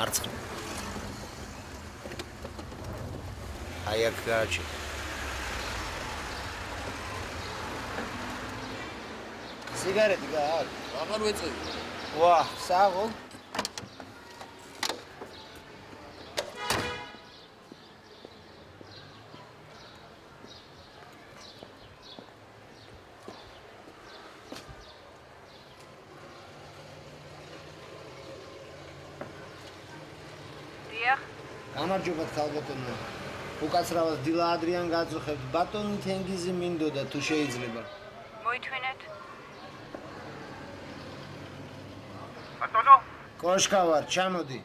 მარცხნ. აი აქ გააჩი. სიგარეტი გააქვს? აღარ ვეწევი. ვა, საღო. დიახ, გამარჯობა ქალბატონო. უკაცრავად დილა ადრიან გაძრხებთ. ბატონი თენგიზი მინდოდა თუ შეიძლება. მოითვინეთ. ბატონო, კოშკა ვარ, ჩამოდი.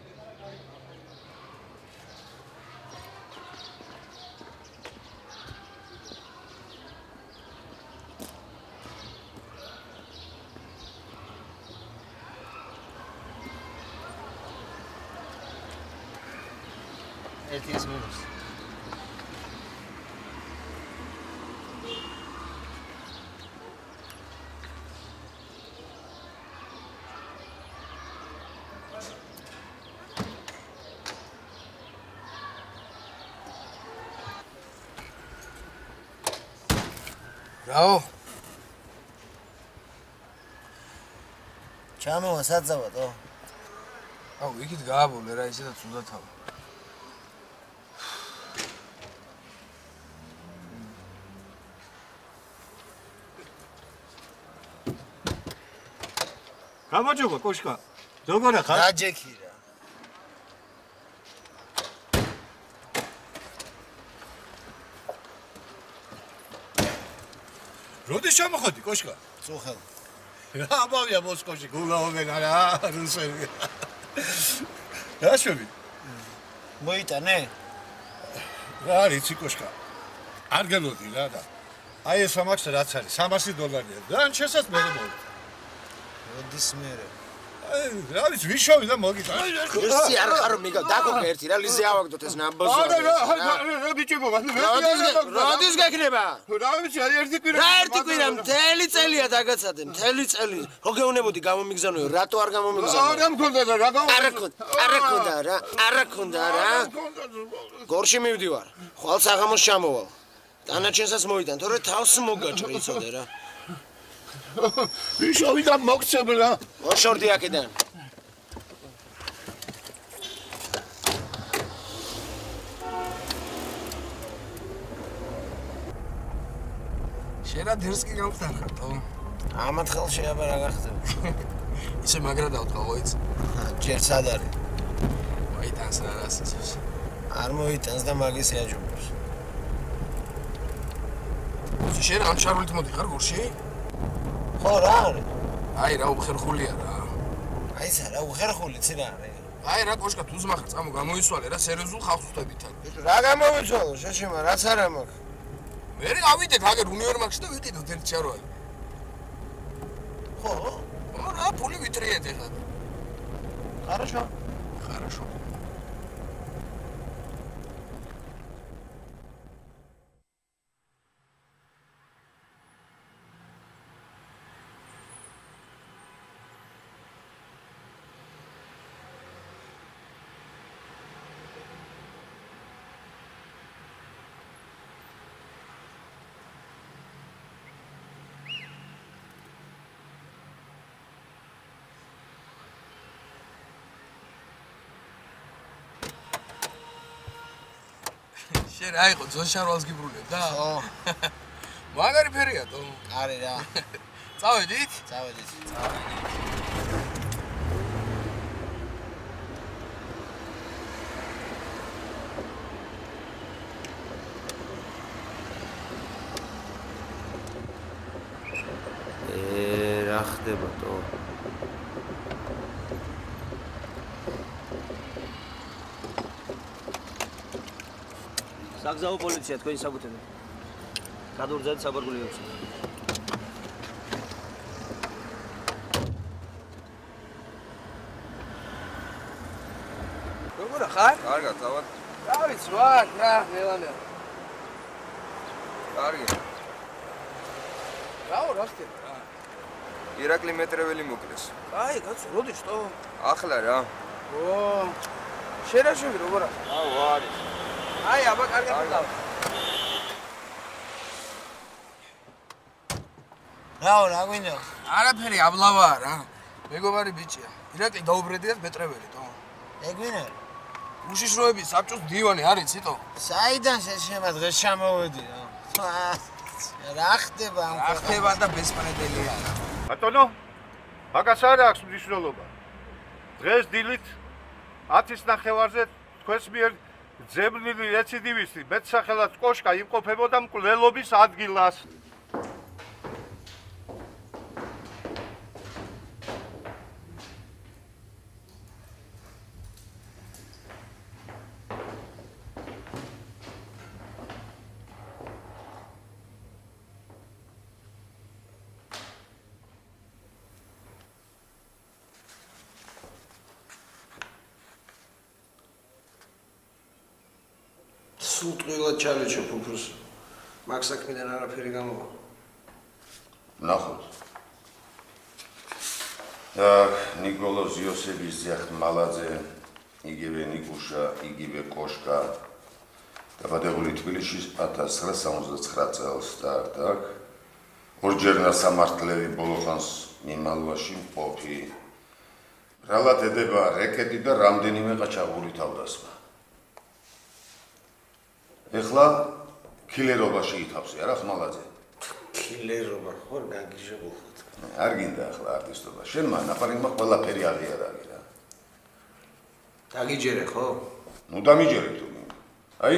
ერთი ის მინუს. რაო? ჩამოვა საძავადო. აუ, იქით გააბოლე რა, ისედაც უდათავა. გამარჯობა კოშკა. როგორ ახარ? დაჯექი რა. როდის ჩამოხოდი კოშკა? წუხელ. რა ამბავია მოსკოვში გულაობენ არა რუსები. რა შვები? მოიტანე? რა არის კოშკა? არ გელოდი რა და აი ეს ამაქვს რაც არის 300 დოლარია. და შესაძ მე მოვიდა. როდის მერე? რა ვიცი ვიშოვი და მოგიტა. ისი არ ხარო მიგა დაგოგე ერთი რა ლიზე ავაგდოთ ეს ნამბოზო. არა რა რა ბიჭო ბაბა. როდის გეკნება? რა ვიცი აი ერთი კვირა. რა ერთი კვირა მთელი წელია დაგაცადე მთელი წელი. ხო გეუნებოდი გამომიგზავნო რატო არ გამომიგზავნო? არა მქონდა და რა გავა. არა ქონდა, არა ქონდა რა, არა ქონდა რა. გორში მივდივარ. ხვალ საღამოს ჩამოვალ. დანარჩენსაც მოიტან, თორე თავს მოგაჭრი იცოდე რა. ვიშოვი და მოგცემ რა. მოშორდი აქედან. შენ რა დერსკი გამხდარხარდო? ამათ ხელ შეაბარა გახდება. ისე მაგრა დავთქვა მოიც. ჯერ სად არის? მოიტანს რა რასიცის. არ მოიტანს და მაგის ეაჯობებს. შენ ამ შარულით მოდიხარ გორში? ხო რა არის? აი რა უხერხულია რა. აი სა რა უხერხული წინა არის. აი რა კოშკა თუ ზმახარ წამო გამოიცვალე რა სერიოზულ ხალხს ვთვებით აქ. რა გამოიცვალო შეშემა რაც არა მაქვს. მე ავიდეთ აგერ უნივერმაგში და ვიყიდოთ ერთ ჩარვალი. ხო? რა ფული ვითრიეთ ეხლა. хорошо. хорошо. შენ რა იყო ძონ შარვალს გიბრუნებ და? ხო. მაგარი ფერია თო. არის რა. წავედით? წავედით. ე რა ხდება თო? საგზაო პოლიცია თქვენი საბუთები. გადურზეთ საბარგულიებს. როგორ ხარ? კარგად, თავად. რა ვიცი, ვარ, რა, მელანე. კარგი. რაო, რა ხდება რა? ირაკლი მეტრეველი მოკლეს. აი, კაცო, როდის თო? ახლა რა. ო, შერაშები როგორ არის? აუ არის. აი, აბა კარგად მიყავ. რაო, რა გვინდა? არაფერი აბლავა რა. მეგობარი ბიჭია. ირაკლი დაუბრედიათ მეტრეველი, თო. ეგვინა. უშიშროების საბჭოს დივანი არის, ციტო. საიდან შეშება დღეს ჩამოვედი რა. რა ხდება ამ რა ხდება და ბესპრედელია რა. ბატონო მაგას არ აქვს მნიშვნელობა დღეს დილით 10-ის ნახევარზე თქვენს მიერ ძებნილი რეციდივისტი მეტსახელად კოშკა იმყოფებოდა მკვლელობის ადგილას სულ ტყუილად ჩალიჩობ უფროს. მაგ საქმიდან არაფერი გამოვა. ნახოთ. და ნიკოლოზ იოსების ძახმალაძე, იგივე ნიკუშა, იგივე კოშკა დაბადებული თბილისში 1979 წელს დაარდაკ. ორჯერ ნასამართლელი ბოლოხანს მიმალვაში მყოფი. რალად ედება რეკეტი და რამდენიმე ყაჩაღური თავდასხმა. ეხლა კილერობაში ითავსე არა ხმალაძე კილერობა ხო გაგიჟებულ ხოთ. არ გინდა ახლა არტისტობა. შენ მან აპარინგმა ყველაფერი აღიარაღი რა. დაგიჯერე ხო? ნუ დამიჯერე თუ აი,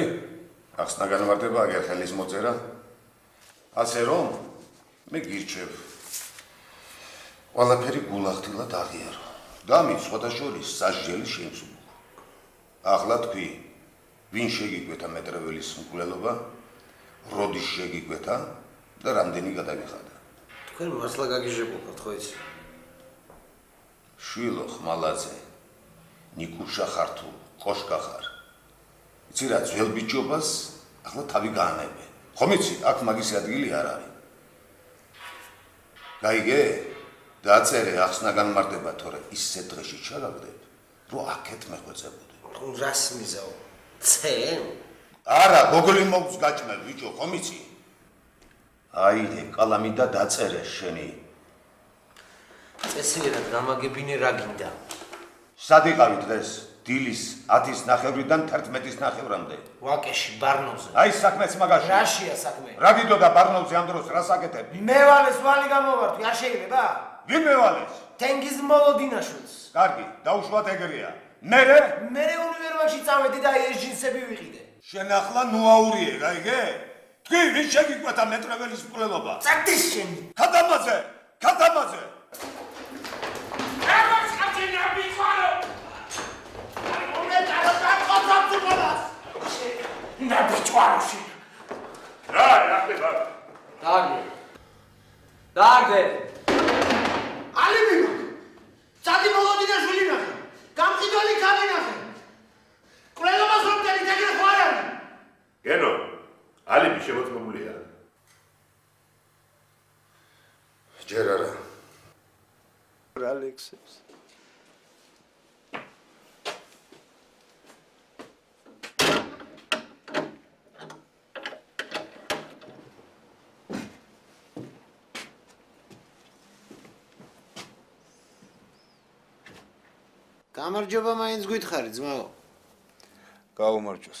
ახსნა განმარტება აგერ ხელის მოწერა. ასე რომ მე გირჩევ. ყველაფერი გულახდილად აღიარო. და მის სხვათა შორის სასჯელი შეიმსუბუქო. ახლა თქვი, ვინ შეგიკვეთა მეტრეველის მკვლელობა? როდის შეგიკვეთა და რამდენი გადაგიხადა? თქვენ მასლა გაგიჟებულ ხოთ ხო იცი? შვილო ხმალაძე ნიკუშა ხარ თუ კოშკა ხარ იცი რა ძველ ბიჭობას ახლა თავი გაანებე ხომ იცი აქ მაგისი ადგილი არ არის გაიგე დაწერე ახსნა განმარტება თორე ისე დღეში ჩაგაგდებ რომ აქეთ მეხვეწებოდი თუ რას მიზაო? ცემ? არა გოგოლი მოგს გაჭმელ ბიჭო ხომ იცი აიდე კალამი და დაწერე შენი წესიერად გამაგებინე რა გინდა? სად იყავი დღეს დილის 10-ის ნახევრიდან 11-ის ნახევრამდე ვაკეში ბარნოზე. აი საქმეც მაგაში რაშია საქმე? რა დიდოდა ბარნოვზე ამ დროს რას აკეთებ მე ვალეს ვალი გამოვარტვი, არ შეიძლება? ვინ მევალეს თენგიზ მოლოდინაშვილს. კარგი დაუშვათ ეგრეა მერე მე უნივერსიტეტში წავედი და ეს ჯინსები ვიყიდე. შენ ახლა ნუაურიე გაიგე თქვი ვინ შეგიკვეთა მეტრეველის მკვლელობა წაგდის შენი. ქათამაძე ქათამაძე და ბიჭვაროში. რა რა ხდება დააგდე. დააგდე. ალიბი მაქვს. წადი მოლოდინაშვილი ნახე. გამყიდველი ქალი ნახე. კვლელობას რომ დელი დაგერ ხო არ არის? გენო ალიბი შემოწმებულია ჯერ არა ალექსებს. გამარჯობა მაინც გითხარი ძმაო. გაუმარჯოს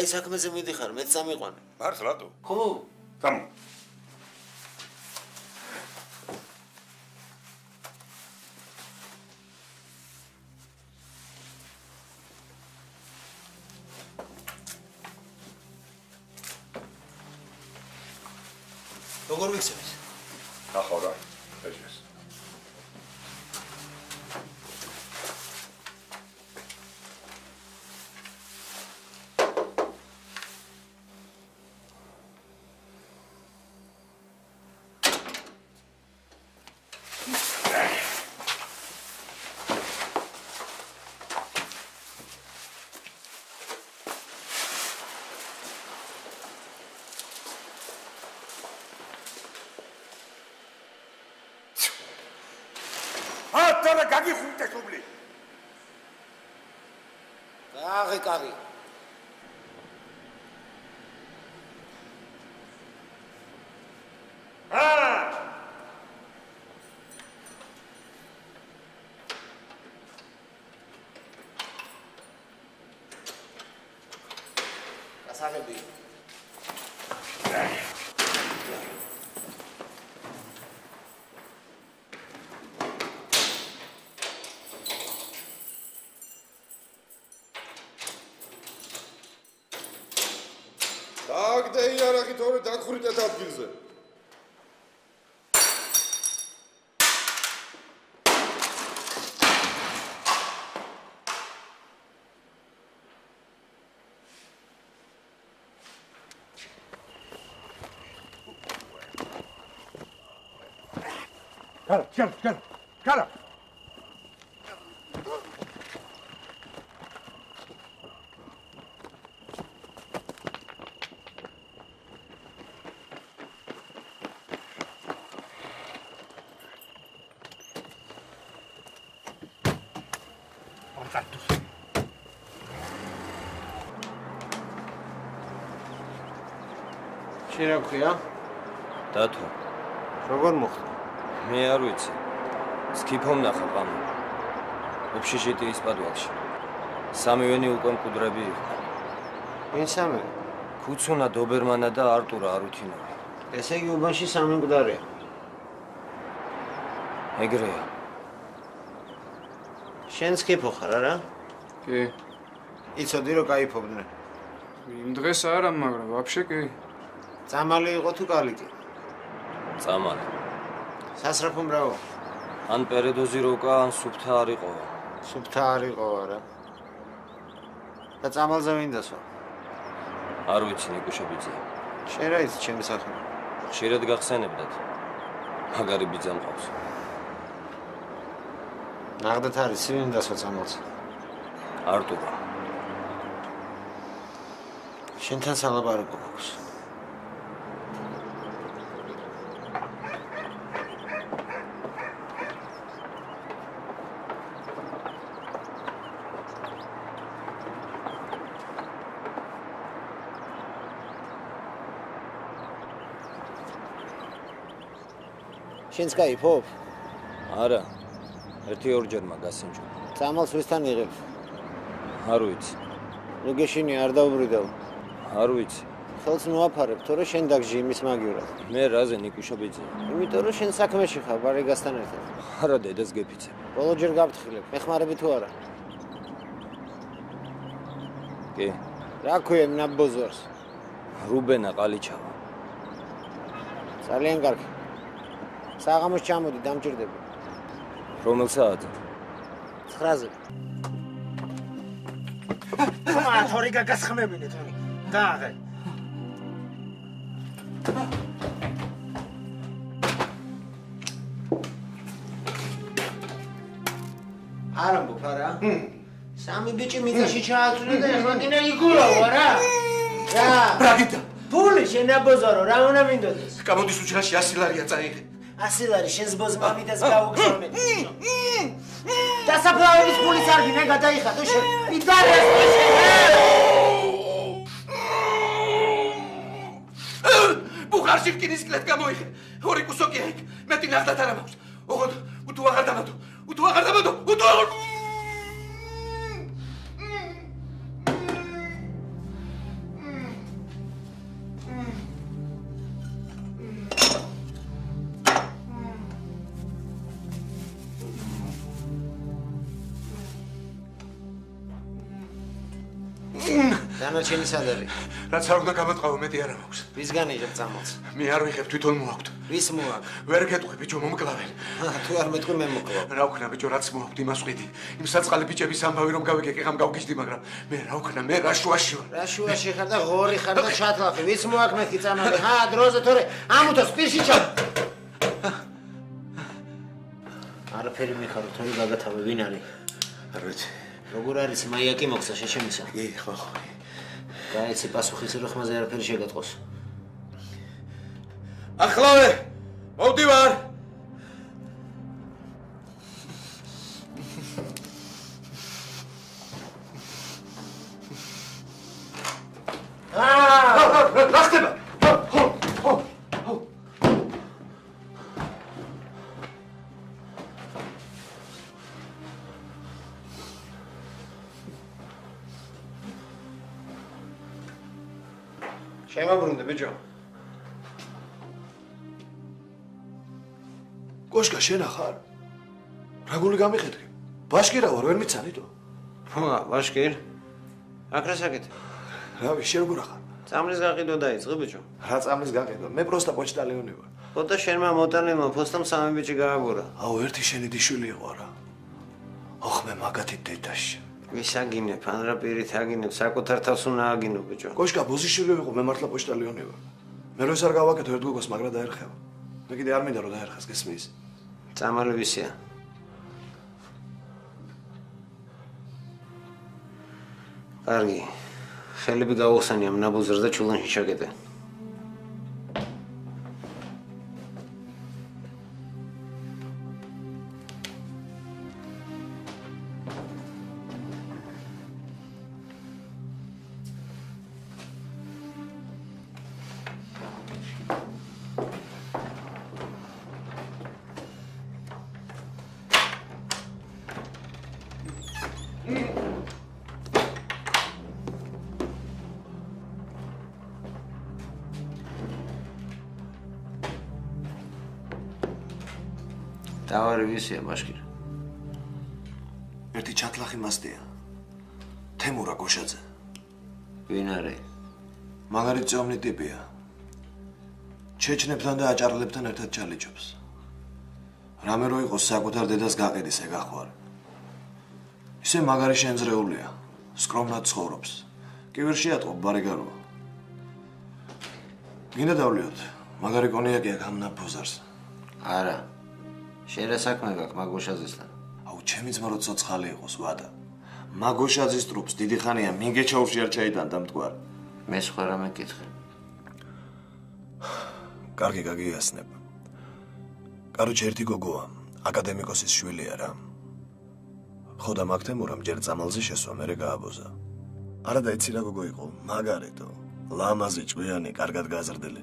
აი საქმეზე მიდიხარ, მეც სამიყვანე. მართლა თუ? ხო. გამო. ატარა გაგიხუნტე სუბლი. კაღი, კაღი. გასაღები. დააგდე იარაღი თორე დაგხრიტეთ ადგილზე. გალა, გალა, გალა. გალა. შენ რა გქვია? დათო. როგორ მოხდა? მე არ ვიცი. სკიფომ ნახავ ამ. ოფშიშიტიის პადვალში. სამივენი უკვე მკვდრები იყო. ვინ სამივე? ქუცუნა დობერმანა და არტურა არუთინოვი. ესე იგი უბანში სამი მკვდარია. ეგრეა. შენ სკიფო ხარ არა? კი. იცოდი რომ кайფობდნენ. იმ დღეს არა, მაგრამ ვაფშე კი. წამალი იყო თუ კალიკი? წამალი სასრაფო მრავო. ან პერედოზი როკა ან სუფთა არ იყო სუფთა არ იყო არა. და წამალზე ვინ დასვა? არ ვიცი ნიკუშებიძე შენ რა იცი ჩემი სახე? ხშირად გახსენებდათ მაგარი ბიძა მყავს ნახდათ არის ვინ დასვა წამალზე? არტურა შენთან სალაპარაკო გვაქვს. შენს გაიფობ? არა. ერთი ორჯერმა გასინჯო. წამალს ვისთან იღებ? არ ვიცი. ნუ გეშინი არ დავბრიდავ. არ ვიცი. ხელს მოაფარებ, თორე შენ დაგჟი იმის მაგივრად. მე რაზე ნიკუშაბიძე? იმიტომ რომ შენ საქმეში ხარ ბარიგასთან ერთად. არა დედას გეფიცე. ბოლო ჯერ გაფრთხილებ, მეხმარები თუ არა? კი. რა ქვია ნაბოზორს? რუბენა ყალიჩავა. ძალიან კარგი. საღამოს ჩამოდი, დამჭირდები. რომელ საათზე? 9-ზე. ხმა, თორი გაგასხმებინეთ, თორი. დააღე. არ ამბობ არა? სამი ბიჭი მიწაში ჩააწვდა და ეხლა იგულავა რა. რა. ბრაგიტა. ფული შენაბოზარო, რა უნდა მინდოდეს? გამოდის უჩხაში 100 ლარია წაიღე. ასილარი შენს ბოზმამიდას გავუგზავნე. დასაფლავების ფულის არ გინე გადაიხადო შენ. იდარეს ბუხარში რკინის კლეთ გამოიღე ორი კუსოკი აიქ. მეტი ნახტათ არ მაქვს. ოღონდ უთუ აღარ დამატო. უთუ აღარ დამატო. უთუ აღარ დანარჩენი სად არის? რაც არ უნდა გამოტყავო მეტი არ მაქვს ვისგან იღებ წამალს? მე არ ვიღებ თვითონ მოაქვთ ვის მოაქვს? ვერ გეტყვი ბიჭო მომკლავენ თუ არ მეტყვი მე მოკლავ. რა ვქნა ბიჭო რაც მოაქვთ იმას ყვიდი იმ საწყალი ბიჭების ამბავი რომ გავიგე კიღამ გავგიჟდი მაგრამ მე რა ვქნა მე რა შუაში ვარ რა შუაში ხარ და ღორი ხარ და ჩათლახი. ვის მოაქვს მეთქი წამალი? ჰა, დროზე თორე ამუთოს პირში ჩა. არაფერი მიხარო, თორე გაგათავე ვინ არის? არ ვიცი როგორ არის მაიაკი მოხსა შეშემისა? კი ხო ხო გაიცი პასუხის რო ხმაზე არაფერი შეგატყოს. ახლავე მოვდივარ აა! რა ხდება ბიჭო. კოშკა შენ ახარ რა გული გამიხედრი ბაშკირა ვარ ვერ მიცანიდო ხო, ვაშკირ. აკრასაკეთ. რავი შენ როგორ ახარ წამლის გაყიდვა დაიწყე ბიჭო. რა წამლის გაყიდვა მე პროსტა პოჩტალიონი ვარ ხოდა შენმა მოტანილმა ფოსტამ სამი ბიჭი გააგურა. აუ ერთი შენი დიშვილი იყო რა ოხ მე მაგათი დედაში ვისაგინებ, ან რა პირით აგინებ, საკუთარ თავს უნდა აგინო ბიჭო. კოშკა ბოზიშვილი ვიყო მე მართლა პოჩტალიონი ვარ მე რო ეს არ გავაკეთო ერთ გოგოს მაგრა დაერხევა მე კიდე არ მინდა რომ დაერხას გესმის წამალი ვისია? კარგი. ხელები გაუხსანი ამ ნაბუზრს და ჩულანში ჩაკეტე. თავარი ვისია ბაშკირ. ერთი ჩათლახი მასდია. თემურა გოშაძე. ვინ არის? მაგარი წვამნი ტიპია. ჩეჩნებთან და აჭარლებთან ერთად ჩალიჭობს. რამე რო იყოს საკუთარ დედას გაყედის ეგ ახوار. ისე მაგარი შენძრეულია. სკრომნად ცხოვრობს. კივერში ატყობ ბარიგაროა. მინდა დავლიოთ. მაგარი კონიაკია გამნა ბოზარს. არა. შენ რა საქმე გაქვს მაგოშაზესთან? აუ ჩემი ძმა რო ცოცხალი იყოს ვადა მაგოშაძის ტრუპს დიდი ხანია მინგეჩაურში არ ჩაიტანდა მტკვარ მე სხვა რამე კითხე. კარგი გაგიასნებ. კაროჩე ერთი გოგოა, აკადემიკოსის შვილია რა. ხოდა მაგთემურამ ჯერ წამალზე შესვა, მერე გააბოზა. არა და იცი რა გოგო იყო, მაგარეთო. ლამაზი ჭკვიანი, კარგად გაზრდილი.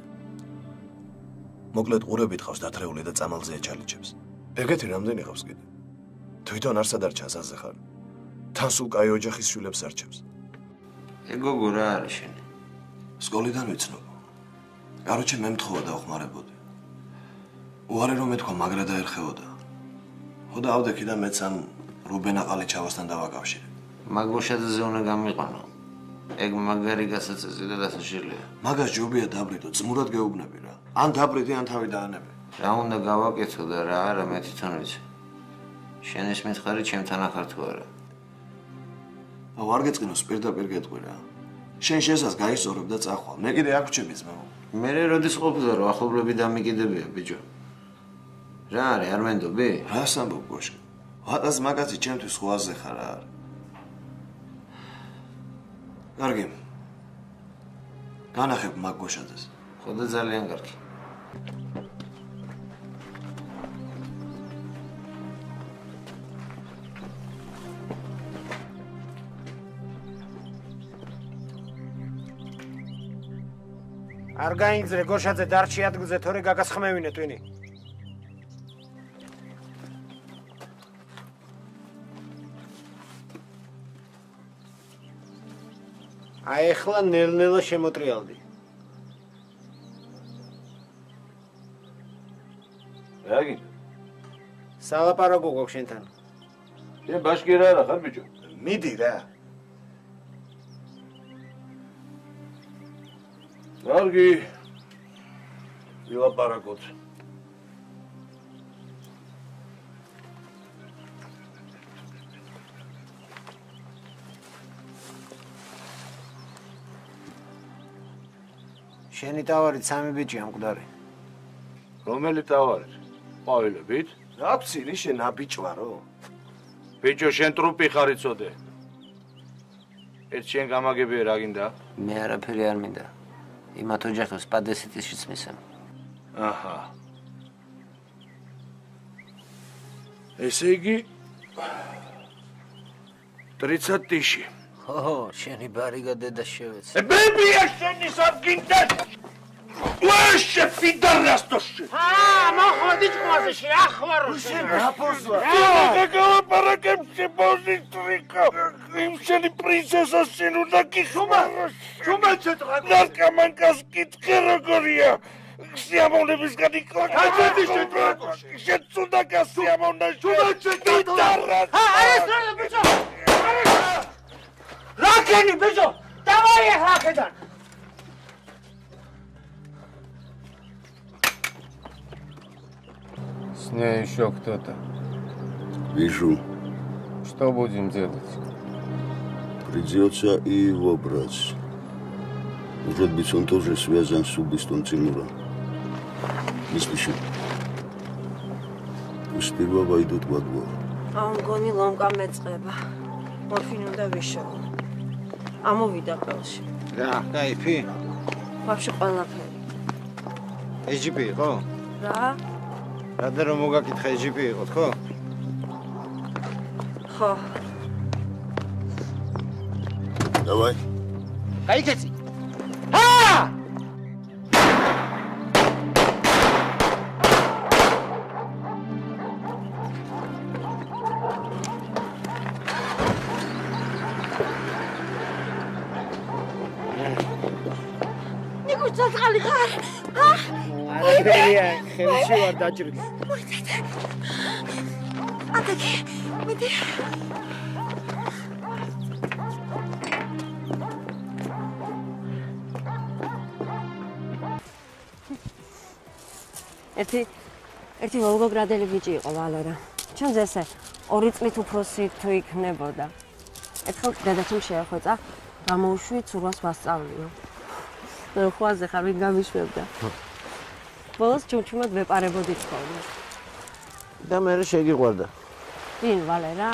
მოკლედ ყურებით ხავს დათრეული და წამალზე ეჩალიჩებს. ეგეთი რამდენი ხავს კიდე? თვითონ არ ჩანს აზე ხარ. თან სულ კაი ოჯახის შვილებს არჩევს. ეგოგო რა არის შენი? სკოლიდან ვიცნობ. კაროჩე მე მთხოვა დაუხმარებოდი. უარი რომ მეთქვა მაგრა დაერხეოდა. ხოდა ავდექი და მეც ამ რუბენ აყალიჩავასთან დავაკავშირე. მაგოშაძეზე უნდა გამიყვანო. ეგ მაგარი გასაწესი და დასაშილია. მაგას ჯობია დაბრიდო, ძმურად გეუბნები რა. ან დაბრიდი, ან თავი დაანები. რა უნდა გავაკეთო და რა არა მე თვითონ ვიცი. შენ ეს მითხარი ჩემთან ახარ თუ არა. ვარ გეწყინოს პირდაპირ გეტყვი რა. შენ შესაძ გაიწორებ და წახვალ. მე კიდე აქ ვჩები ძმაო. მე როდის ყოფილა რომ ახლობლები დამიკიდებია ბიჭო. რა არის არ მენდობი? რას ამბობ კოშკი? ვატას მაგაცი ჩემთვის ხვაზე ხარ არ. კარგი. განახებ მაგ გოშაძეს. ხო და ძალიან კარგი. არ გაინძრე გოშაძე დარჩი ადგილზე თორე გაგასხმევინე ტვინი. აი ახლა ნელ-ნელა შემოტრიალდი. რაგი? სალაპარაკო გვაქვს შენთან. შენ ბაშკირა რა ხარ ბიჭო? მიდი რა. კარგი. ვილაპარაკოთ. შენი თავარი სამი ბიჭი ამკვდარი. რომელი თავარი? ყვავილებით? რა ფცირი შენ აბიჭვარო? ბიჭო შენ ტრუპი ხარ იცოდე. ერთ შენ გამაგებია რა გინდა? მე არაფერი არ მინდა. იმათ ოჯახებს პადესიტისშიც მისემ. აჰა. ესე იგი ტრიცად ტიში. ხო, შენი ბარიგა დედა შევეც. ბებია შენი სარგინდა. ვაშე ფიდარასტოში. აა, მოხოდი ჭკუაზე შეახვარო შენ. გაფოზვა. გაგაპარაკებს პოზიტრიკა. იმ შენი პრინცესა სინუნა კიხმა. შუმა ცეტრა. ნარკამანკას კითხე როგორია. სიამოვნებისგან იქლა. გაძეთი შეტრაკოში. შეცუდა გასიამოვნა. შუმა ცეტრა. აა, ეს რა ბიჭო? რა ქენი ბიჭო? დავაი ახლა აქედან. с ней еще кто-то. Вижу. Что будем делать? Придется и его брать. Может быть, он тоже связан с убийством Тимура. Не спешим. Сперва войдут во двор. А он гонил, он камецхеба. მორფინი უნდა ვიშოვო. ამოვიდა ყელში. რა, кайფი? ვაფშე ყველაფერი. ეჯიბი იყო? რა? რადა რომ მოგაკითხე ჯიპი იყო თქო? ხო. დავაი. გაიქეცი. ხელში ვარ დაჭრილი. ატაკი. მიდი. ერთი ერთი ვოლგოგრადელი ბიჭი იყო ვალერა. ჩემს ესე ორი წლით უფროსი თუ იქნებოდა. ერთხელ დედაჩემ შეახვეწა, გამოუშვი ცურვას ვასწავლიო. მე ხვაზე ხარ ვინ გამიშვებდა. ბოლოს ჩუმჩუმად ვეპარებოდი ხოლმე. და მე შეგიყვარდა. ვინ ვალერა?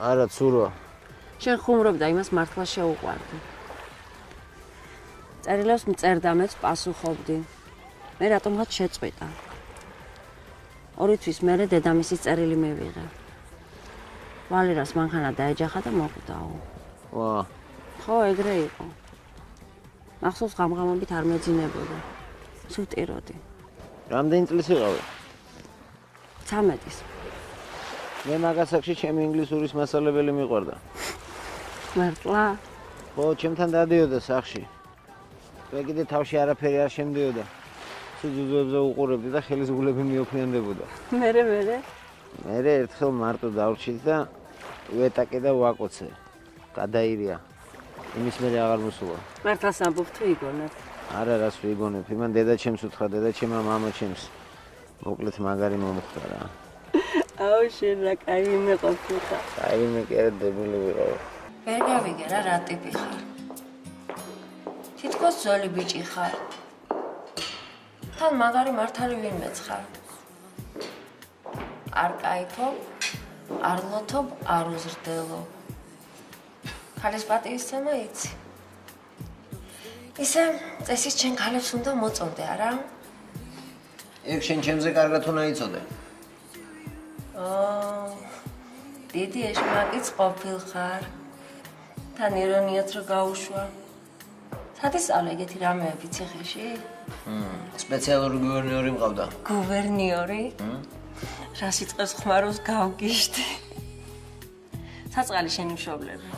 არა, ცურვა. შენ ხუმრობდა იმას მართლა შეუყვარდი. წერილებს მწერდა მეც პასუხობდი. მე რატომღაც შეწყვიტა. ორი თვის მერე დედამისის წერილი მივიღე. ვალერას მანქანა დაეჯახა და მოკვდაო. ვა, ხო, ეგრე იყო. მახსოვს ღამღამობით არ მეძინებოდა. სუტიროდი. რამდენი წლის იყავი? 13-ის. მე მაგასაკში ჩემი ინგლისურის მასწავლებელი მიყვარდა. მართლა? ხო, ჩემთან დადიოდა სახში. მე კიდე თავში არაფერი არ შემდიოდა. სუძუძებზე უყურებდი და ხელის გულები მიოფრიანდებოდა. მერე მერე. მე ერთხელ მარტო დავრჩით და ვეტაკე და ვაკოცე. გადაირია. იმის მერე აღარ მოსულა. მართლა სამბობ თუ იგონებ? არა რას ვიგონებ? იმან დედა ჩემს უთხრა დედა ჩემმა მამა ჩემს. მოკლედ მაგარი მომხდარა. აუ შენ რა кайი მეყოფილიყა აი მე კი არა დებული ვიყავ ვერ გავიგე რა რა ტიპი ხარ. თითქოს ძოლი ბიჭი ხარ. თან მაგარი მართალი ვინმეც ხარ არ кайფო არ ლოთობ არ უზრდელო ქალის პატივისცემა იცი ისე წესის ჩემ ქალებს უნდა მოწონდე, არა? ეგ შენ ჩემზე კარგად უნდა იცოდე. აა დიდი ეშმაკიც ყოფილხარ. თან ირონიაც რო გაუშვა. სადისწავლე ეგეთი რამეები ციხეში? მმ, სპეციალური გუვერნიორი მყავდა. გუვერნიორი? მმ. რა სიტყვას ხმაროს გავგიშდი. საწყალი შენი მშობლები.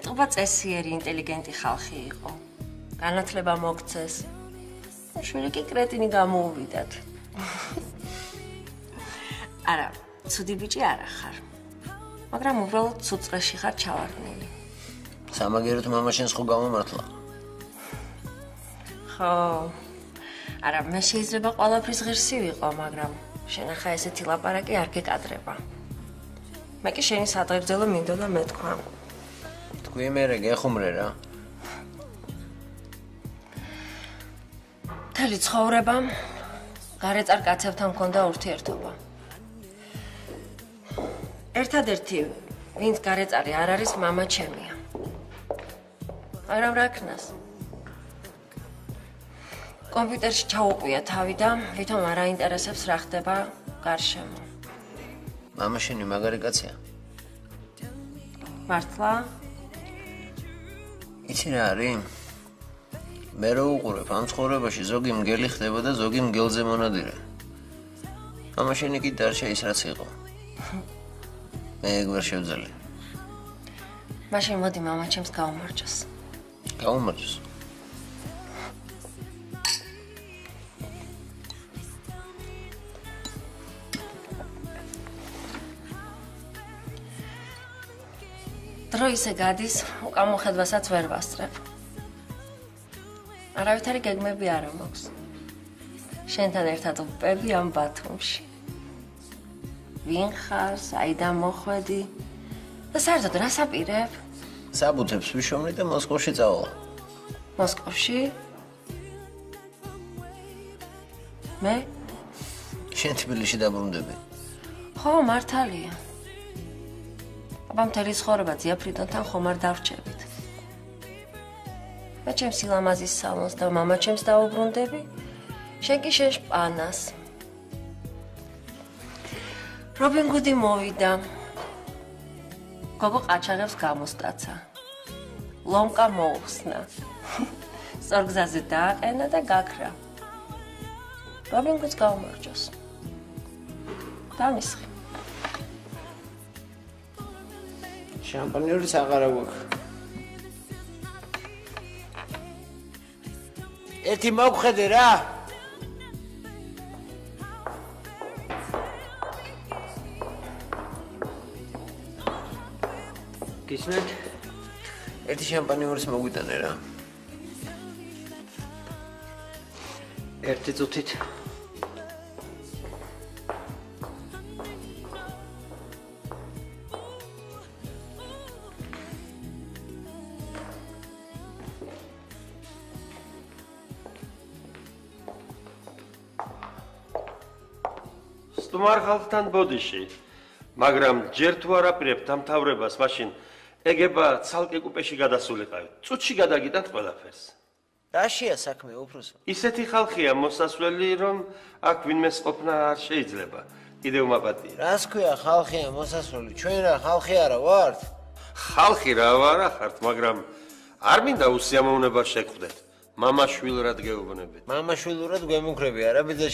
ეთყობა წესიერი, ინტელიგენტი ხალხი იყო. განათლება მოგცეს. შვილი კი კრეტინი გამოუვიდათ. არა, ცუდი ბიჭი არა ხარ. მაგრამ უბრალოდ ცუწრეში ხარ ჩავარდნილი. სამაგეროთ მამაშენს ხო გამომართლა? ხო. არა, მე შეიძლება ყველაფრის ღირსი ვიყო, მაგრამ შენ ახლა ესეთი ლაპარაკი არ გეკადრება. მე კი შენი სადღეგრძელო მინდოდა მეთქვა. თქვი მე რა გეხუმრე რა? თელი ცხოვრება გარეწარ კაცებთან მქონდა ურთიერთობა. ერთადერთი ვინც გარეწარი არ არის мама ჩემია. არა ვრაკნას. კომპიუტერში ჩაუყვია თავი და ვითომ არ აინტერესებს რა ხდება გარშემო. мама შენი მაგარი კაცია. მართლა? იცი რა არის? მე რო უყურებ ამ ცხოვრებაში ზოგი მგელი ხდება და ზოგი მგელზე მონადირე. мама შენი კი დარჩა ის რაც იყო. მე ეგ ვერ შევძალე. მაშინ მოდი мама ჩემს გაუმარჯოს. გაუმარჯოს. დრო ისე გადის, უკამოხედვასაც ვერ ვასწრებ. არავითარი გეგმები არ მაქვს. შენთან ერთად ვპები ამ ბათუმში. ვინ ხარ, საიდან მოხვედი? და საერთოდ რა საპირებ? საბუთებს ვიშოვნე და მოსკოვში წავალ. მოსკოვში? მე? შენ თბილისში დაბრუნდები. ხო, მართალია. აბა მთელი ცხოვრება ძიაფრიდონთან ხომ არ დავრჩებით. მე ჩემს სილამაზის სალონს და мама ჩემს დაუბრუნდები. შენ კი შენ შპანას. რობინ გუდი მოვიდა. გოგო ყაჩაღებს გამოსტაცა. ლომკა მოუხსნა. სორგზაზე დააყენა და გაქრა. რობინ გუდს გაუმარჯოს. დამისხი. შამპანიორის აღარა გვაქვს. ერთი მოგხედე რა. გისმენთ? ერთი შამპანიორის მოგვიტანე რა. ერთი წუთით. სტუმარ ხალხთან ბოდიში. მაგრამ ჯერ თუ არაპირებ დამთავრებას, მაშინ ეგება ცალკე კუპეში გადასულიყავით. წუთში გადაგიტანთ ყველაფერს. რაშია საქმე უფროსო? ისეთი ხალხია მოსასვლელი, რომ აქ ვინმეს ყოფნა არ შეიძლება. კიდევ მაპატია. რას ქვია ხალხია მოსასვლელი? ჩვენ რა ხალხი არა ვართ? ხალხი რა ვარა ხართ, მაგრამ არ მინდა უსიამოვნება შეგხვდეთ. მამაშვილურად გეუბნებით. მამაშვილურად გვემუქრები არა ბიძა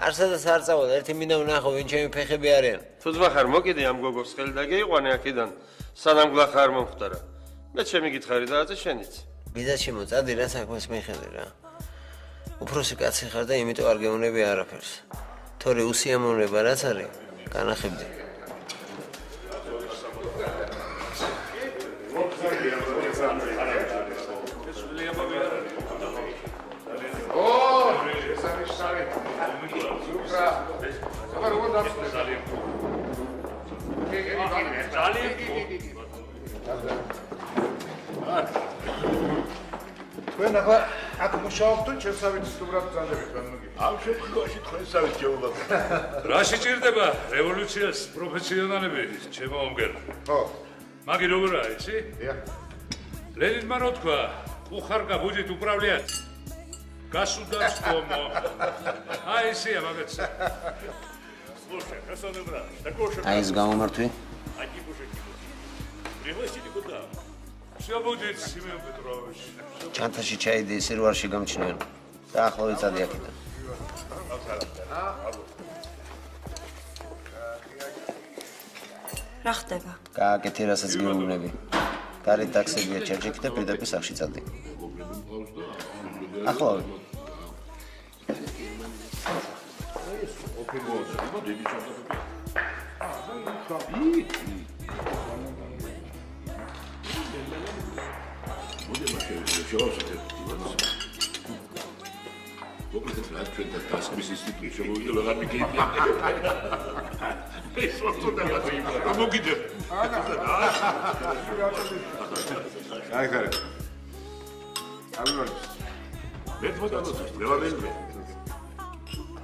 არსადაც არ წავალ, ერთი მინდა ვნახო, ვინ ჩემი ფეხები არიან. თუ ძმახარ მოკიდე ამ გოგოს ხელი და გეიყვანე აქედან. სანამ გლახარ მომხდარა. მე ჩემი გითხარი და აწე შენიც. ბიძა ჩემო, წადი რა საქმეს მიხედე რა. უფროსი კაცი ხარ და იმიტომ არ გეუნები არაფერს. თორე უსიამოვნება რაც არის, განახებდი. ახლა აქ მუშაობთ თუ ჩერსავით სტუმრად წადებით ბანმოგი? ამ შემთხვევაში თქვენ სავით გეუბნებით. რა შეჭირდება რევოლუციას პროფესიონალები ჩემო მომგერ? ხო. მაგი როგორაა იცი? ია. ლენინმა რო თქვა, უხარკა ბუჯით უправლიათ. გასუდავს კომო. აი ესეა მაგაცა. Слушай, красавный брат, такого шикарного... А из Гаумартвы? А Никуша Никуша. Пригласите куда? შემოდით სიმე პეტროვიჩი. ჩანთაში ჩაიდი ისე რომ არ შეგამჩნევენ. დაახლო ეცადი აქედან. რა ხდება? გააკეთე რასაც გეუბნები. გარეთ ტაქსებია ჩაჩეკი და პირდაპირ სახში წადი. ახლა ოფიგოს, დიდი ჩანთაში. აა, და იქ. მაშინ შევავსოთ ივანს. მოკლედ რა ჩვენ და დასკვის ინსტიტუტი შემოვიდა ვეღარ მიგიდი. ეს ვთქვა და რა მოგიდე. აი ხარ. ამბობ. მე თვითონაც მე ვარ მე.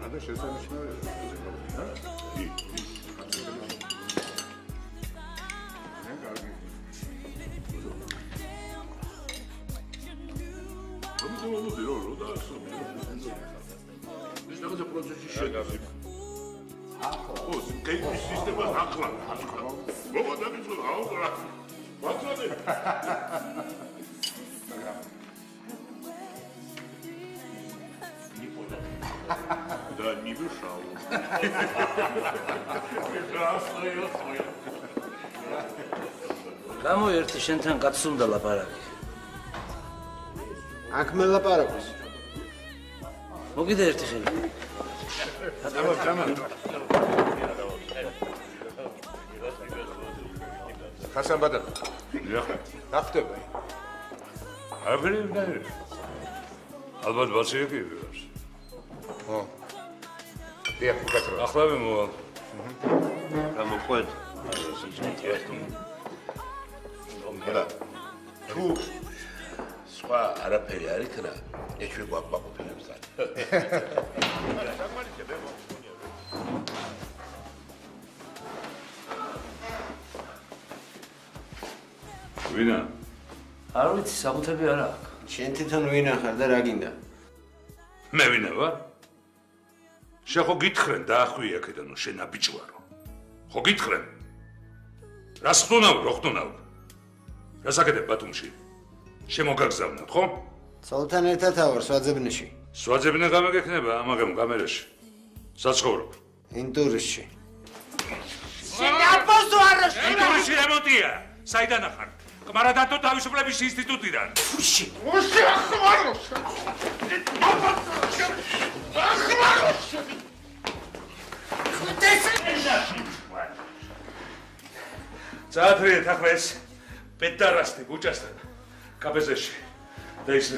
ადა შესანიშნავია. რომ მოდი რო რო და ასო. ეს რაღაცა პროცესი შედგას. ახლა. ო, კეიპის სისტემა ახლა. მოვა დამიწყო, აუ რა. ვაწოდე. Да не мешал. Прекрасно, я свой. გამოერტი შენთან კაცს უნდა ლაპარაკი. აქ მელაპარაკოს. მოგიდე ერთი ხელი. დამა დამა. ხასან ბადალ. დიახ. რა ხდება? აღარი ნაირი. ალბათ ბაცი კი ვიღებს. ხო. დიახ, უკეთრო. ახლა მე მოვალ. გამოყვეთ. ხოდა თუ სხვა არაფერი არ იქნა, ეჩვე გვაყბაყოფილებს არ. ვინა? არ ვიცი, საკუთები არა აქვს. შენ თვითონ ვინა ხარ და რა გინდა? მე ვინა ვარ? შენ ხო გითხრენ დაახვი აქედან შენ აბიჭვარო. ხო გითხრენ? რას ხტუნავ, რო ხტუნავ? რა საკეთებ ბათუმში? შემოგაგზავნათ, ხო? ცოლთან ერთად ავარ სვაძებნიში. სვაძებნა გამეგექნება ამაღამ კამერაში. საცხოვრობ. ინტურისში. შენ აპოზო არა შენ. ინტურისში რემონტია. საიდან ახარ? კმარადატო თავისუფლების ინსტიტუტიდან. უში. უში ახმარო. ახმარო. წაათრიეთ ახლა ეს პედარასტი ბუჭასთან კაფეზეში და ის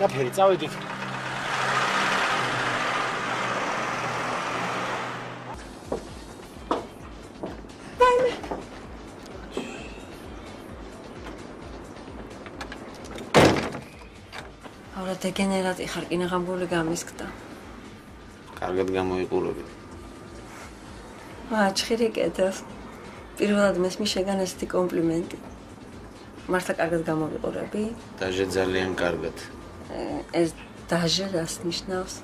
არაფერი, წავედით. ავრა დეგენერატი ხარ, კინაღამბული გამისკდა. კარგად გამოიყურებით. მაჩხირი კეთებს. პირველად მესმი შეგან ესეთი კომპლიმენტი. მართლა კარგად გამოვიყურები? დაჟე ძალიან კარგად. ეს დაჟე რას ნიშნავს?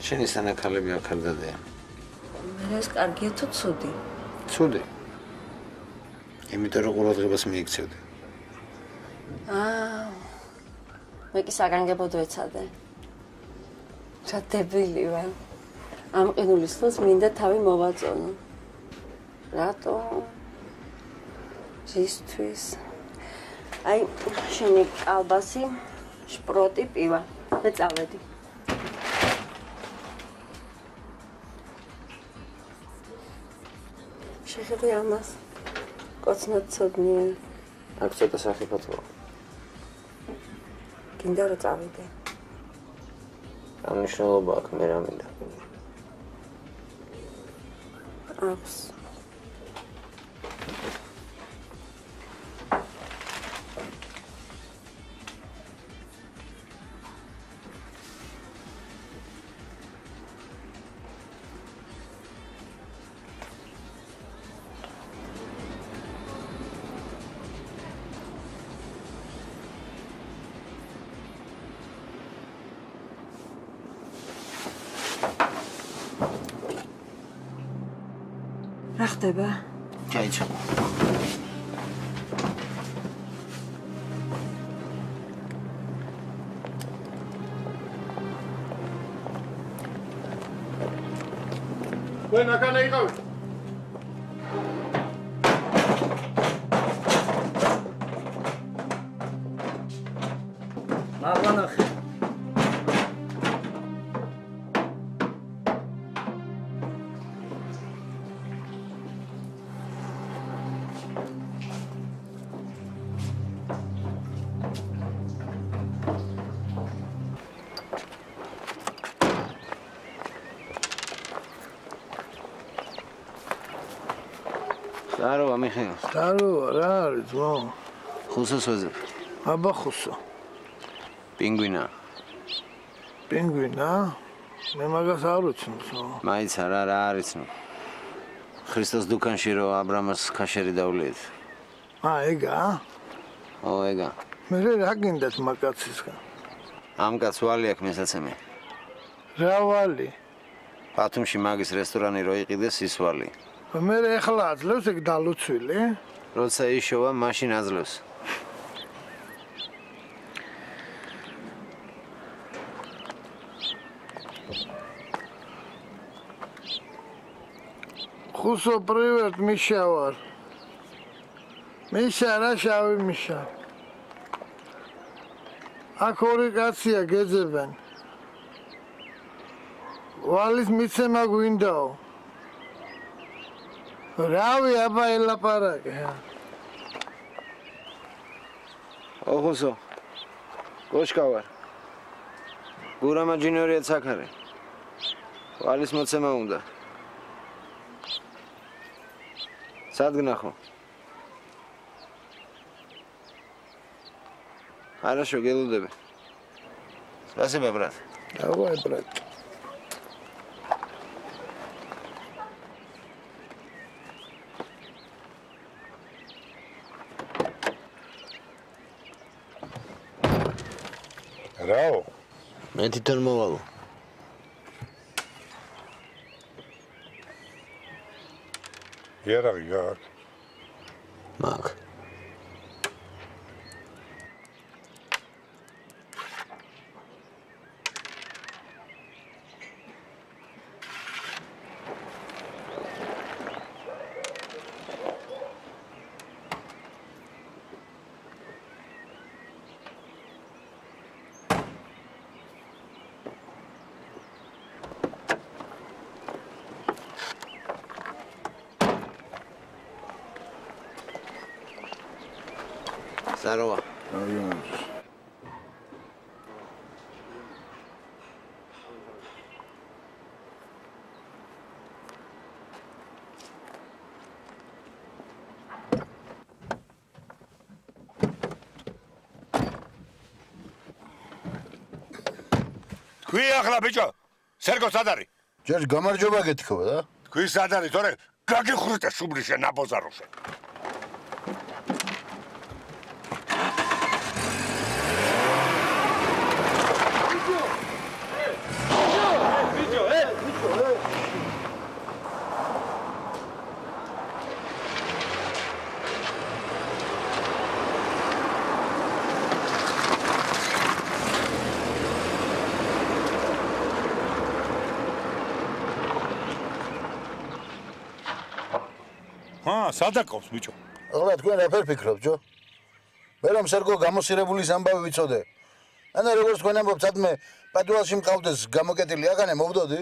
შენი სანაქალები აქარდადია. მე ეს კარგია თუ ცუდი? ცუდი. იმიტომ რომ ყურადღებას მიიქცევდი. აა მე კი საგანგებოდ ვეცადე. რა დებილი ვარ. ამ ყინულის ხელს მინდა თავი მოვაწონო. რატო? ზისთვის. აი, შენი კალბასი, შპროტი, პივა. და წავედი. შეხედე ამას. კოცნად ცოდნია. აქ ცოტა სახიფათოა. გინდა რომ წავიდე. ამნიშნულობა აქვს მე რა მინდა. აქვს. რა ხდება? ჩაიჩო. თქვენ აქანა იყავით? დარო რა არის ძმო? ხუსოს ვეზებ. აბა ხუსო. პინგვინა. პინგვინა? მე მაგას არ უცნობ. მაიცა რა რა არ იცნობ. ქრისტეს დუქანში რო აბრამას ქაშერი დავლიეთ. ა ეგა? ო ეგა. მე რა გინდათ მაკაცისგან? ამ კაცს ვალი აქვს მესაცემი. რა ვალი? ბათუმში მაგის რესტორანი რო იყიდეს ის ვალი. მე ეხლა აძლევს ეგ დალუცვილი როცა იშოვა მაშინ აძლევს. ხუსო პრივეტ მიშა ვარ მიშა რა შავი მიშა. აქ ორი კაცია გეძებენ. ვალის მიცემა გვინდაო რავი აბა ელაპარაკე ოხოსო გოშკა ვარ გურამა ჯინორია ცაქარე ვალის მოცემა უნდა სადგნახო хорошо გელუდები спасибо брат давай брат Էդի դրմովալ։ Երաղ գակ։ здорово თქვი ახლა ბიჭო სერგო სად არის ჯერ გამარჯობა გეთქვა და თქვი სად არის თორე გაგიხრუტე შუბლიშე ნაბოზაროშე ჰა, სადაკობს ბიჭო. ახლა თქვენ რაფერ ფიქრობთ, ჯო? მე რომ სერგო გამოსირებული ამბავი ვიცოდე. ანა როგორც თქვენ ამბობთ, სადმე პატუალში მყავდეს გამოკეტილი აღანე მოვდოდი?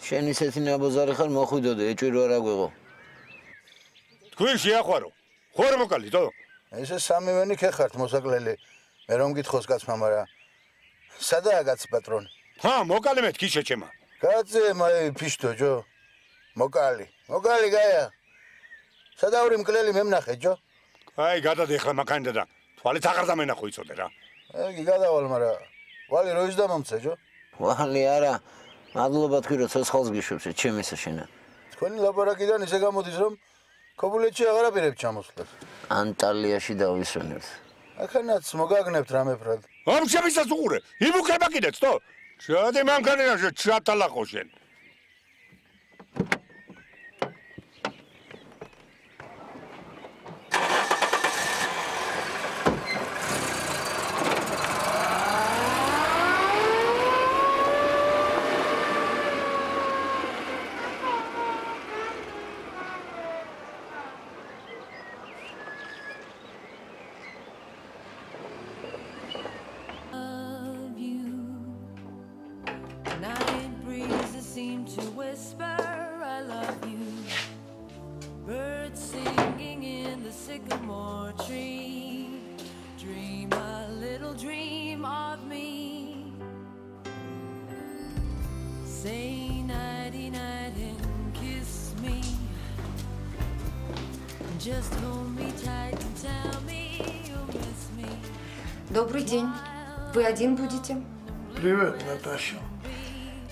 შენ ისეთი ნაბოზარი ხარ მოხვიდოდი, ეჭვირო არ აგვიღო. თქვენ შეახვარო. ხო არ მოკალი, თო? ესე სამივენი ხეხართ მოსაკლელი. მე რომ გითხოს კაცმა, მაგრამ სადაა კაც პატრონი? ჰა, მოკალი მე თქი შეჩემა. კაცი, მაი ფიშტო, ჯო. მოკალი. მოკალი გაია. სადაური მკლელი მემნახე, ჯო. აი, გადადე ხლა მაგანდა და თვალით აღარ დამენახო იცოდე რა. ეგი გადავალ, მაგრამ ვალი როის დამომცე, ჯო? ვალი არა. მადლობა თქვი რომ ცოცხალს გიშვებს, ჩემისა შენა. თქვენი ლაპარაკიდან ისე გამოდის, რომ ქობულეთში აღარ აპირებ ჩამოსვლას. ანტალიაში დავისვენებთ. ახანაც მოგაგნებთ რამე ფრად. ამ შემისაც უყურე. იმუქება კიდეც, თო? შეადე მანქანაში ჩატალახო შენ.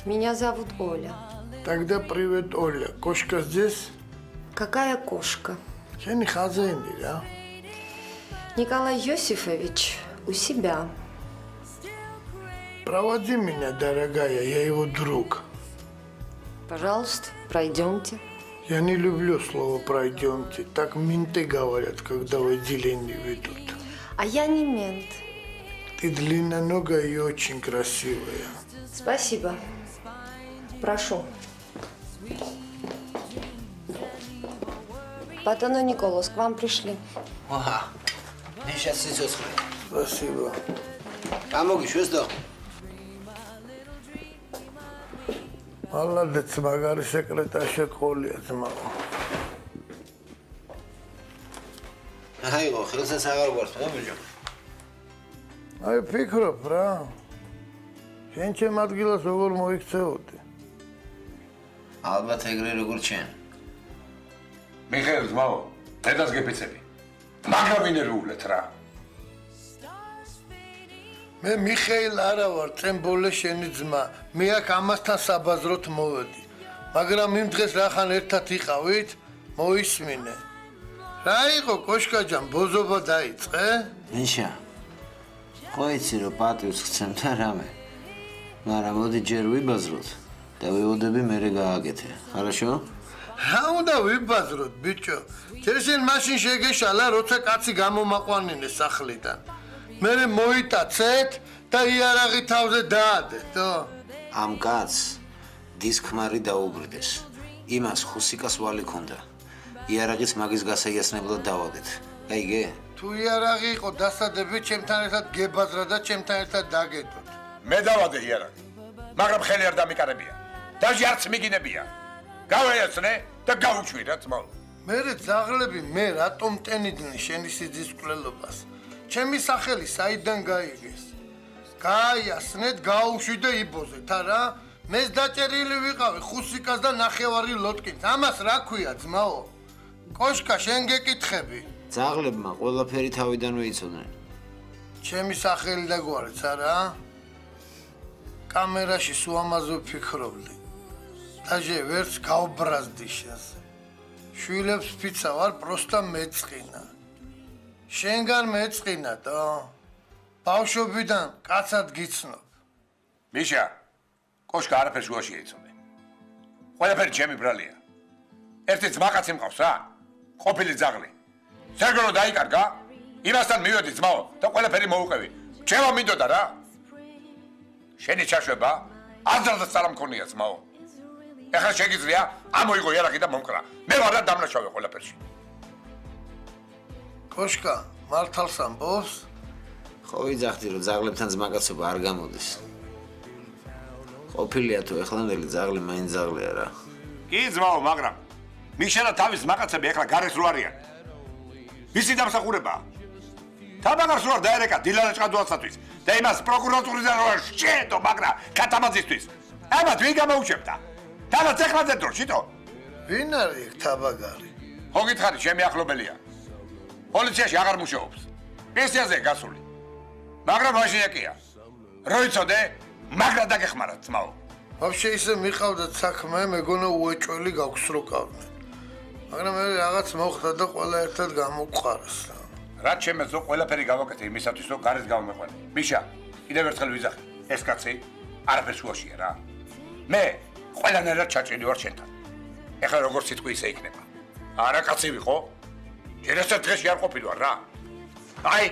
Меня зовут Оля. Тогда привет, Оля. Кошка здесь? Какая кошка? Я не хозяин, да? Николай Йосифович у себя. Проводи меня, дорогая, я его друг. Пожалуйста, пройдемте. Я не люблю слово «пройдемте». Так менты говорят, когда в отделение ведут. А я не мент. Ты длинноногая и очень красивая. Спасибо. Прошу. Патона Николас, к вам пришли. აჰა. მე сейчас სიცოცხლე. Спасибо. გამოგიშვეს და მალადეც მაგარი სეკრეტარშა ყოლია ძმაო. აიო, ხელსაც აღარ გვართ, რა ბიჭო? აი ფიქრობ რა. შენ ჩემ ადგილას როგორ მოიქცეოდი? ალბათ ეგრე როგორც შენ. მიხეილ ძმაო, დედას გეფიცები. მაგა ვინერუულეთ რა. მე მიხეილ არა ვარ, წემბოლე შენი ძმა. მე აქ ამასთან საბაზროთ მოვედი. მაგრამ იმ დღეს რახან ერთად იყავით, მოისმინე. რა იყო კოშკაჯან ბოზობა დაიწყე? მიშა. ხო იცი რომ პატივს ხცემ და რამე. მაგრამ მოდი ჯერ ვიბაზროთ და ვეოდები მერე გააკეთე. хорошо? რა უნდა ვიბაზროთ, ბიჭო? ჯერ შენ მაშინ შეგეშალა, როცა კაცი გამომაყვანინე სახლიდან. მე მოიტაცეთ და იარაღი თავზე დაადეთო. ამ კაცს დისკმარი დაუბრიდეს. იმას ხუსიკას ვალი ქონდა. იარაღის მაგის გასაიასნებლად დავადეთ. გაიგე? თუ იარაღი იყო დასადები, ჩემთან ერთად გებაზრა და ჩემთან ერთად დაგედოთ. მე დავადე იარაღი. მაგრამ ხელი არ დამიკარებია. დაჟე არც მიგინებია. გავეაცნე და გაუჩვირა ძმაო. მე ძაღლები მე რატომ ტენიდნენ შენი სიძისკვლელობას? ჩემი სახელი საიდან გაიგეს? გაიასნეთ, გაუშვი და იბოზეთ, არა? მეც დაჭერილი ვიყავი ხუსიკას და ნახევარი ლოტკინს. ამას რა ქვია, ძმაო? კოშკა, შენ გეკითხები. ძაღლებმა ყველაფერი თავიდანვე იცოდნენ. ჩემი სახელი და გვარიც, არა? კამერაში სულ ამაზე ვფიქრობდი. დაჟე ვერც გავბრაზდი შენს. შვილებს ფიცა ვარ, პროსტა მეწყინა. შენგან მეწყინა და ბავშვობიდან კაცად გიცნობ. მიშა, კოშკა არაფერს გუაში ეცოდე. ყველაფერი ჩემი ბრალია. ერთი ძმაკაცი მყავს რა? ყოფილი ძაღლი. სერგო დაიკარგა? იმასთან მივედი ძმაო და ყველაფერი მოუყევი. ჩემო მინდოდა რა? შენი ჩაშვება? აზრდა სალამქონია ძმაო. ეხლა შეგიძლია ამოიღო იარაღი და მომკრა. მე ვარ და დამნაშავე ყველაფერში. კოშკა, მართალს ამბობს? ხო ვიძახდი რომ ზაღლებთან ზმაკაცობა არ გამოდის. ყოფილია თუ ეხლანდელი ზაღლი მაინც ზაღლია რა. კი ძმაო, მაგრამ მიშელა თავის მაკაცები ახლა გარეს რო არიან. ვისი დამსახურებაა? თაბაგარს რო არ დაერეკა დილანა ჭადუასათვის და იმას პროკურატურიდან რო შეედო, მაგრამ კატამაძისთვის. ამათ ვინ გამოუჩებდა? თანაც ეხლაზე დრო შიტო. ვინ არის ეგ თაბაგარი? ხო გითხარი, ჩემი ახლობელია. პოლიციაში აღარ მუშაობს. პენსიაზე გასული. მაგრამ მაშინ ეკია. რო იცოდე, მაგრა დაგეხმარა ძმაო. ვაფშე ისე მიყავდა საქმე, მეგონა უეჭველი გაქვს რო კავდნენ. მაგრამ მე რაღაც მოხდა და ყველა ერთად გამოყარეს. რაც შემეძლო ყველაფერი გავაკეთე იმისათვის რომ გარეთ გავმეყვანე. მიშა, კიდევ ერთხელ ვიზახი. ეს კაცი არაფერს უაშია რა. მე ყველანაირად ჩაჭრილი ვარ შენთან. ეხლა როგორც სიტყვი ისე იქნება. არა კაცი ვიყო? ჯერასად დღეში არ ყოფილი ვარ რა. აი.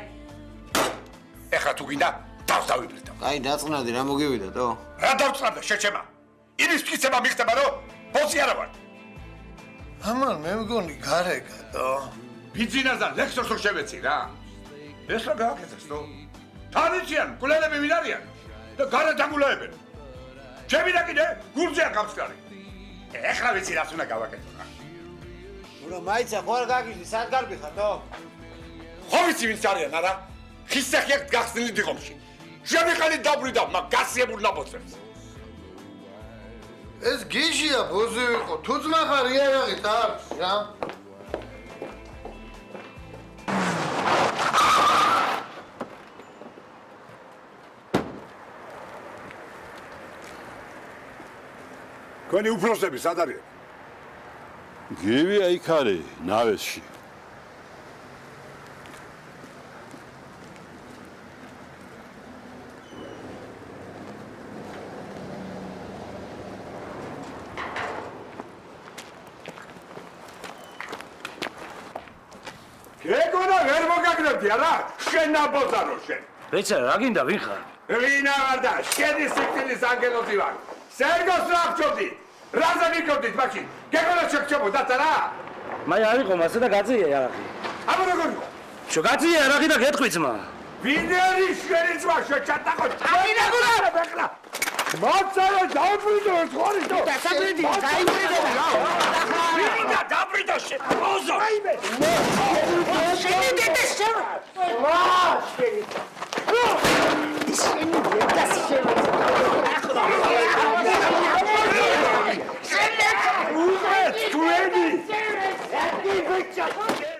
ეხლა თუ გინდა თავს დავიბრიტო. აი დაწყნადი რა მოგივიდათო? რა დავწყნადე შეჩემა? იმის ფიქრება მიხდება რომ ბოსი არა ვარ. ამან მე მგონი გარეგადო. ბიძინას და ლექსორს რო შევეცი რა. ეს რა გააკეთეს თო? თავიციან, კულელები ვინ არიან? და გარე დაგულაებენ. ჩემი და კიდე გულზეა გამსკარი. ეხლა ვიცი რაც უნდა გავაკეთო რა. ნუ მაიცა ხო არ გაგიჟდი, სად გარბიხათო? ხო ვიცი ვინც არიან არა? ხისახი აქ გახსნილი დიღომში. შემიყალი დაბრიდა მაგ გასიებულ ნაბოძებს. ეს გიჟია ბოზი ვიყო, თუ ძმა ხარ იარაღით არის რა. თქვენი უფროსები სად არიან? გივია იქ არის ნავესში. გეგონა ვერ მოგაგნებდი არა? შენ ნაბოზარო შენ. რეცა რა გინდა ვინ ხარ? ვინ აღარ და შენი სიკტილის ანგელოზი ვარ. სერგოს რახჩობდი. რაზე მიკობდით მაშინ? გეგონა შეგჩობოდათ რა? მაი არისო მასე და გაწია იარაღი. აბა როგორ იყო? შო გაწია იარაღი და გეტყვი ძმა. ვინ არის შენი ძმა შეჩატახო? აი, გეგონა ბეკლა. მოცარო დაბრიდო ხარი და დასაბრიდი, დაიბრიდო რა. ვინ და დაბრიდო შენ? ოზო. აიმე. შენი დედა შენ. ვა, შენი. შენი დედა შენ. Who's that? Granny! That be